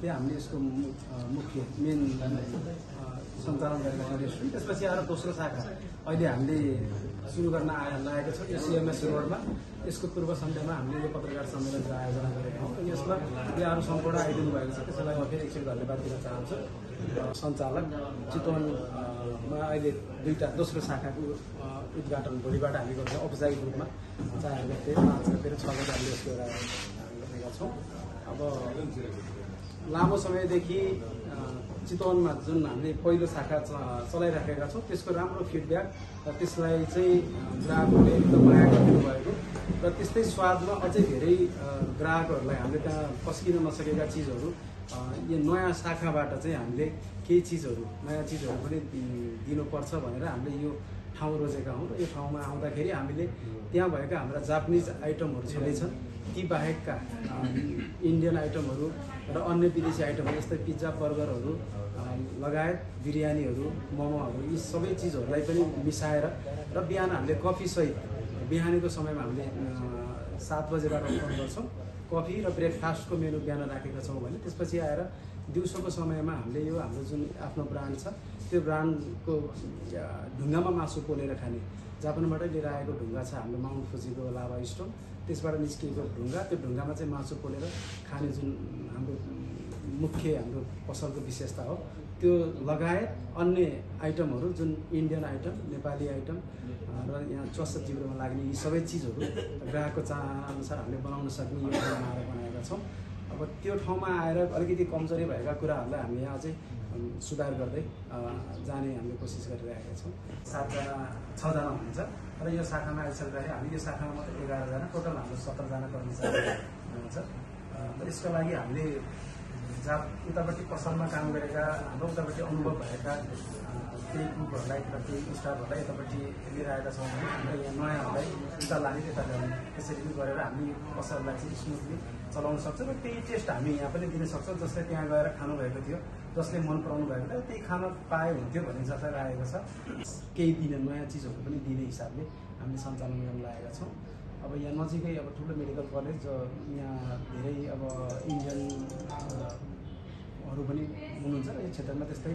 त्यही हामीले यसको मुख्य मेन सञ्चालन गरेका छौँ रेस्टुरेन्ट त्यसपछि आएर दोस्रो शाखा। अहिले हामीले सुरु गर्न आए लागेको छौँ यो सिएमएस रोडमा। यसको पूर्व सन्ध्यामा हामीले यो पत्रकार सम्मेलनको आयोजना गरेका हौँ यसमा यहाँहरू सम्पूर्ण आइदिनु भएको छ। त्यसैलाई म फेरि एकछिन धन्यवाद दिन चाहन्छु सञ्चालक चितवनमा अहिले दुईवटा दोस्रो शाखाको उद्घाटन भोलिबाट हामी गर्छौँ। औपचारिक रूपमा चार गते पाँच गते र छ गते हामीले यसको एउटा गरेका छौँ अब लामो समयदेखि चितवनमा जुन हामीले पहिलो शाखा चलाइराखेका छौँ त्यसको राम्रो फिडब्याक र त्यसलाई चाहिँ ग्राहकहरूले एकदम माया गरिदिनु भएको र त्यस्तै स्वादमा अझै धेरै ग्राहकहरूलाई हामीले त्यहाँ पस्किन नसकेका चिजहरू यो नयाँ शाखाबाट चाहिँ हामीले केही चिजहरू नयाँ चिजहरू पनि दिनुपर्छ भनेर हामीले यो ठाउँ रोजेका हौँ। र यो ठाउँमा आउँदाखेरि हामीले त्यहाँ भएका हाम्रा जापानिज आइटमहरू छँदैछन्। ती बाहेकका इन्डियन आइटमहरू र अन्य विदेशी आइटमहरू जस्तै पिज्जा बर्गरहरू लगायत बिरयानीहरू मोमोहरू यी सबै चिजहरूलाई पनि मिसाएर र बिहान हामीले कफीसहित बिहानीको समयमा हामीले सात बजेबाट गर्छौँ। कफी र ब्रेकफास्टको मेनु बिहान राखेका छौँ भने त्यसपछि आएर दिउँसोको समयमा हामीले यो हाम्रो जुन आफ्नो ब्रान्ड छ त्यो ब्रान्डको ढुङ्गामा मासु पोलेर खाने जापानबाटै लिएर आएको ढुङ्गा छ हाम्रो माउन्ट फुजीको लाभा स्टोन त्यसबाट निस्किएको ढुङ्गा त्यो ढुङ्गामा चाहिँ मासु पोलेर खाने जुन हाम्रो मुख्य हाम्रो पसलको विशेषता हो त्यो लगायत अन्य आइटमहरू जुन इन्डियन आइटम नेपाली आइटम र यहाँ चस्स जिब्रोमा लाग्ने यी सबै चिजहरू ग्राहकको चाहनाअनुसार हामीले बनाउन सक्ने यो ठाउँमा आएर बनाएका छौँ। अब त्यो ठाउँमा आएर अलिकति कमजोरी भएका कुराहरूलाई हामीले अम, सुधार गर्दै जाने हामीले कोसिस गरिरहेका छौँ। सातजना छजना हुनुहुन्छ। र यो शाखामा आइसक्दाखेरि हामी यो शाखामा मात्रै एघारजना टोटल हाम्रो सत्रजना कर्मचारी हुनुहुन्छ। र यसका लागि हामीले जहाँ उतापट्टि पसलमा काम गरेका हाम्रो उतापट्टि अनुभव भएका केही कुकहरूलाई र केही स्टाफहरूलाई यतापट्टि लिएर आएका छौँ भने हाम्रो यहाँ नयाँहरूलाई उता लाने त्यता ल्याउने त्यसरी गरेर हामी पसललाई चाहिँ स्मुथली चलाउन सक्छौँ र त्यही टेस्ट हामी यहाँ पनि दिन सक्छौँ जसले त्यहाँ गएर खानुभएको थियो जसले मन पराउनु भएको थियो त्यही खान पाए हुन्थ्यो भन्ने जसलाई लागेको छ। केही दिने नयाँ चिजहरू पनि दिने हिसाबले हामीले सञ्चालन गर्न लागेका छौँ। अब यहाँ नजिकै अब ठुलो मेडिकल कलेज यहाँ धेरै अब इन्डियन अ, हरू पनि हुनुहुन्छ र यो क्षेत्रमा त्यस्तै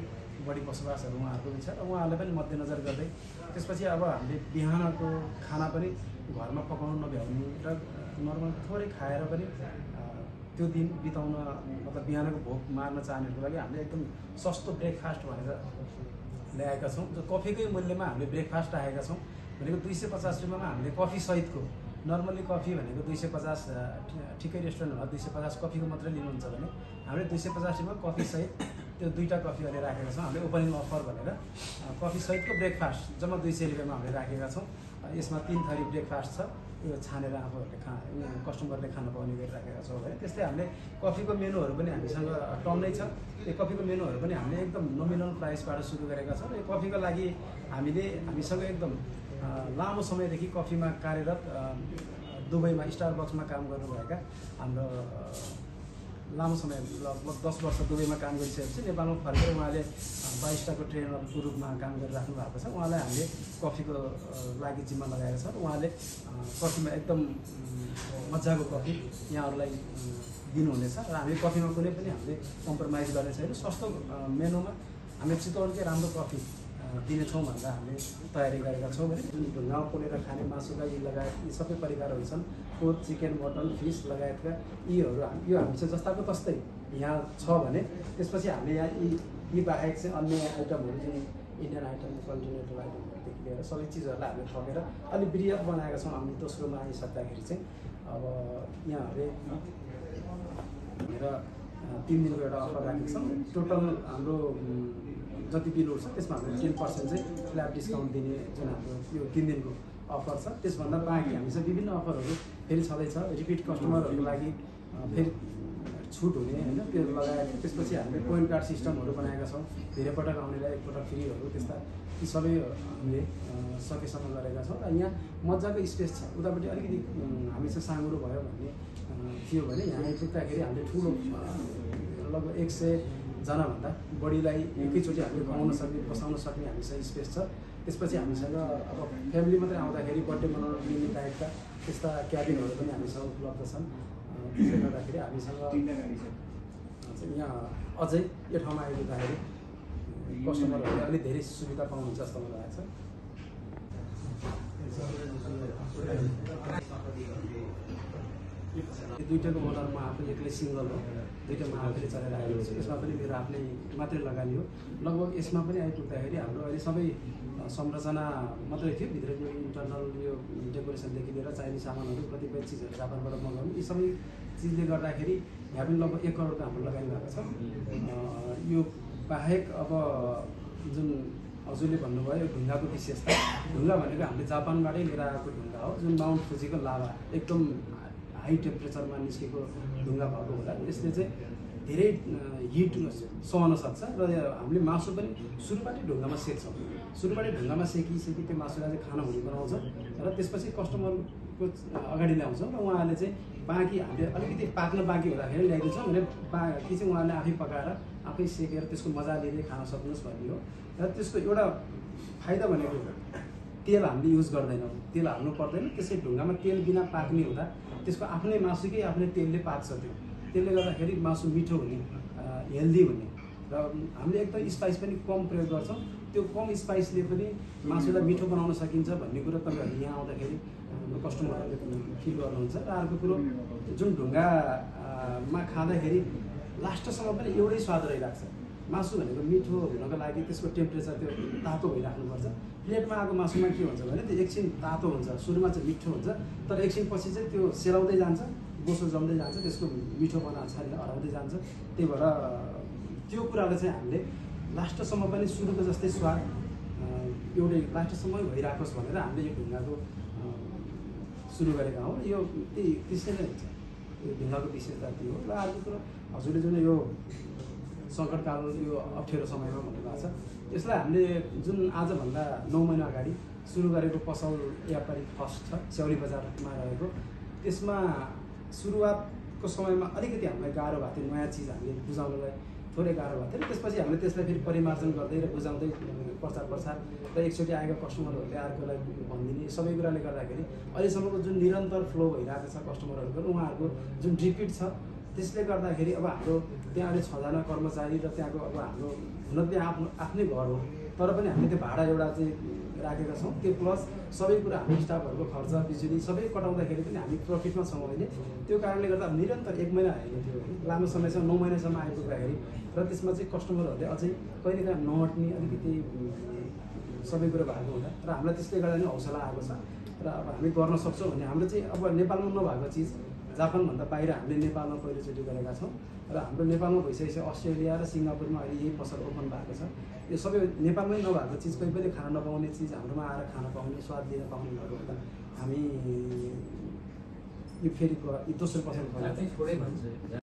बढी बसोबासहरू उहाँहरूको पनि छ र उहाँहरूलाई पनि मध्यनजर गर्दै त्यसपछि अब हामीले बिहानको खाना पनि घरमा पकाउनु नभ्याउने र नर्मल थोरै खाएर पनि त्यो दिन बिताउन मतलब बिहानको भोक मार्न चाहनेहरूको लागि हामीले एकदम सस्तो ब्रेकफास्ट भनेर ल्याएका छौँ जो कफीकै मूल्यमा हामीले ब्रेकफास्ट राखेका छौँ भनेको दुई सय पचास रुपियाँमा हामीले कफी सहितको नर्मली कफी भनेको दुई सय पचास ठिकै रेस्टुरेन्टहरूमा दुई सय पचास कफीको मात्रै लिनुहुन्छ भने हामीले दुई सय पचास रुपियाँ कफी सहित त्यो दुईवटा कफी अहिले राखेका छौँ। हामीले ओपनिङ अफर भनेर कफी सहितको ब्रेकफास्ट जम्मा दुई सय रुपियाँमा हामीले राखेका छौँ। यसमा तिन थरी ब्रेकफास्ट छ। यो छानेर आफूहरूले खा कस्टमरले खान पाउने गरिराखेका छौँ है त्यस्तै हामीले कफीको मेनुहरू पनि हामीसँग टन्नै छ। यो कफीको मेनुहरू पनि हामीले एकदम नोमिनल प्राइसबाट सुरु गरेका छौँ। र यो कफीको लागि हामीले हामीसँग एकदम लामो समयदेखि कफीमा कार्यरत दुबईमा स्टार बक्समा काम गर्नुभएका हाम्रो लामो समय लगभग दस वर्ष दुबईमा काम गरिसकेपछि नेपालमा फर्केर उहाँले बाइस्टाको ट्रेनरको रूपमा काम गरिराख्नु भएको छ। उहाँलाई हामीले कफीको लागि जिम्मा लगाएको छ। उहाँले कफीमा एकदम मजाको कफी यहाँहरूलाई दिनुहुनेछ। र हामी कफीमा कुनै पनि हामीले कम्प्रोमाइज गर्ने छैन। सस्तो मेनुमा हामीले चितवनकै राम्रो कफी दिनेछौँ भनेर हामीले तयारी गरेका छौँ भने जुन ढुङ्गामा पोलेर खाने मासुका यी लगायत यी सबै परिकारहरू छन्। पोत चिकन मटन फिस लगायतका यीहरू हाम- यो हामीसँग जस्ताको तस्तै यहाँ छ भने त्यसपछि हामीले यहाँ यी यी बाहेक चाहिँ अन्य आइटमहरू जुन इन्डियन आइटम कन्टिनेन्टल आइटमहरूदेखि लिएर सबै चिजहरूलाई हामीले थपेर अलिक वृहत बनाएका छौँ हामी दोस्रोमा आइसक्दाखेरि चाहिँ। अब यहाँहरूले र तिन दिनको एउटा अफर राखेको छौँ। टोटल हाम्रो जति बिलहरू छ त्यसमा हामीले टेन पर्सेन्ट चाहिँ फ्ल्याट डिस्काउन्ट दिने जुन हाम्रो यो तिन दिनको अफर छ। त्यसभन्दा बाँकी हामीसँग विभिन्न अफरहरू फेरि छँदैछ। रिपिट कस्टमरहरूको लागि फेरि छुट हुने होइन त्यो लगायत त्यसपछि हामीले पोइन्ट कार्ड सिस्टमहरू बनाएका छौँ। धेरै पटक आउनेलाई एकपटक फ्रीहरू त्यस्ता यी सबै हामीले सकेसम्म गरेका छौँ। र यहाँ मजाको स्पेस छ। उतापट्टि अलिकति उम्, हामीसँग साँगुरो भयो भन्ने थियो भने यहाँ आइपुग्दाखेरि हामीले ठुलो लगभग एक सयजनाभन्दा बढीलाई एकैचोटि हामीले खुवाउन सक्ने बसाउन सक्ने हामीसँग स्पेस छ। त्यसपछि हामीसँग अब फ्यामिली मात्रै आउँदाखेरि बर्थडे मनाउन लिने टाइपका त्यस्ता क्याबिनहरू पनि हामीसँग उपलब्ध छन्। त्यसले गर्दाखेरि हामीसँग यहाँ अझै यो ठाउँमा आइपुग्दाखेरि कस्टमरहरूले अलिक धेरै सुविधा पाउनुहुन्छ जस्तो मलाई लाग्छ। दुइटाको मोटर म आफै एक्लै सिङ्गल हो दुइटा म चलाइरहेको छु। यसमा पनि मेरो आफ्नै मात्रै लगानी हो। लगभग यसमा पनि आइपुग्दाखेरि हाम्रो अहिले सबै संरचना मात्रै थियो। भित्रको इन्टरनल यो डेकोरेसनदेखि लिएर चाहिने सामानहरू कतिपय चिजहरू जापानबाट मगाउनु। यी सबै चिजले गर्दाखेरि यहाँ पनि लगभग एक करोडको हाम्रो लगानी भएको छ। यो बाहेक अब जुन हजुरले भन्नुभयो ढुङ्गाको विशेषता। ढुङ्गा भनेको हामीले जापानबाटै लिएर आएको ढुङ्गा हो जुन माउन्ट फुजीको लाभा एकदम हाई टेम्परेचरमा निस्केको ढुङ्गा भएको हुँदा यसले चाहिँ धेरै हिट सहन सक्छ र हामीले मासु पनि सुरुबाटै ढुङ्गामा सेक्छौँ। सुरुबाटै ढुङ्गामा सेकी त्यो मासुलाई चाहिँ खाना हुने बनाउँछ र त्यसपछि कस्टमरको अगाडि ल्याउँछौँ र उहाँहरूले चाहिँ बाँकी हामीले अलिकति पाक्न बाँकी हुँदाखेरि ल्याइदिन्छौँ भने बाँकी चाहिँ उहाँले आफै पकाएर आफै सेकेर त्यसको मजा लिँदै खान सक्नुहोस् भन्ने हो। र त्यसको एउटा फाइदा भनेको तेल हामीले युज गर्दैनौँ। तेल हाल्नु पर्दैन त्यसै ढुङ्गामा तेल बिना पाक्ने हुँदा त्यसको आफ्नै मासुकै आफ्नै तेलले पाक्छ त्यो। त्यसले गर्दाखेरि मासु मिठो हुने हेल्दी हुने। र हामीले एकदम स्पाइस पनि कम प्रयोग गर्छौँ। त्यो कम स्पाइसले पनि मासुलाई मिठो बनाउन सकिन्छ भन्ने कुरो तपाईँहरूले यहाँ आउँदाखेरि हाम्रो कस्टमरहरूले फिल गर्नुहुन्छ। र अर्को कुरो जुन ढुङ्गामा खाँदाखेरि लास्टसम्म पनि एउटै स्वाद रहिरहेको छ। मासु भनेको मिठो हुनको लागि त्यसको टेम्परेचर त्यो तातो भइराख्नुपर्छ। प्लेटमा आएको मासुमा के हुन्छ भने त्यो एकछिन तातो हुन्छ सुरुमा चाहिँ मिठो हुन्छ तर एकछिन पछि चाहिँ त्यो सेलाउँदै जान्छ बोसो जम्दै जान्छ त्यसको मिठोपना छालीले हराउँदै जान्छ। त्यही भएर त्यो कुरालाई चाहिँ हामीले लास्टसम्म पनि सुरुको जस्तै स्वाद एउटै लास्टसम्मै भइराखोस् भनेर हामीले यो ढुङ्गाको सुरु गरेका हौँ। यो त्यही त्यसै नै हुन्छ। यो ढुङ्गाको विशेषता त्यो हो। र अर्को कुरो हजुरले जुन यो सङ्कटकाल यो अप्ठ्यारो समयमा भन्नुभएको छ। यसलाई हामीले जुन आजभन्दा नौ महिना अगाडि सुरु गरेको पसल व्यापारी फर्स्ट छ स्याउरी बजारमा रहेको त्यसमा सुरुवातको समयमा अलिकति हामीलाई गाह्रो भएको थियो नयाँ चिज हामीले बुझाउनलाई थोरै गाह्रो भएको थियो। त्यसपछि हामीले त्यसलाई फेरि परिमार्जन गर्दै र बुझाउँदै प्रचार प्रसार र एकचोटि आएका कस्टमरहरूले अर्कोलाई भनिदिने सबै कुराले गर्दाखेरि अहिलेसम्मको जुन निरन्तर फ्लो भइरहेको छ कस्टमरहरूको उहाँहरूको जुन रिपिट छ त्यसले गर्दाखेरि अब हाम्रो त्यहाँ अहिले छजना कर्मचारी र त्यहाँको अब हाम्रो हुन त्यहाँ आफ्नो आफ्नै घर हो। तर पनि हामीले त्यो भाडा एउटा चाहिँ राखेका छौँ। त्यो प्लस सबै कुरा हाम्रो स्टाफहरूको खर्च बिजुली सबै कटाउँदाखेरि पनि हामी प्रफिटमा छौँ अहिले। त्यो कारणले गर्दा निरन्तर एक महिना होइन त्यो लामो समयसम्म नौ महिनासम्म आइपुग्दाखेरि र त्यसमा चाहिँ कस्टमरहरूले अझै कहिलेकाहीँ नहट्ने अलिकति सबै कुरो भएको हुँदा र हामीलाई त्यसले गर्दा नै हौसला आएको छ। र अब हामी गर्न सक्छौँ भने हाम्रो चाहिँ अब नेपालमा नभएको चिज जापानभन्दा बाहिर हामीले नेपालमा पहिलोचोटि गरेका छौँ र हाम्रो नेपालमा भइसकेपछि अस्ट्रेलिया र सिङ्गापुरमा अहिले यही पसल ओपन भएको छ। यो सबै नेपालमै नभएको चिज कोही पनि खान नपाउने चिज हाम्रोमा आएर खान पाउने स्वाद लिन पाउने भएको हुँदा हामी यो फेरि दोस्रो पसल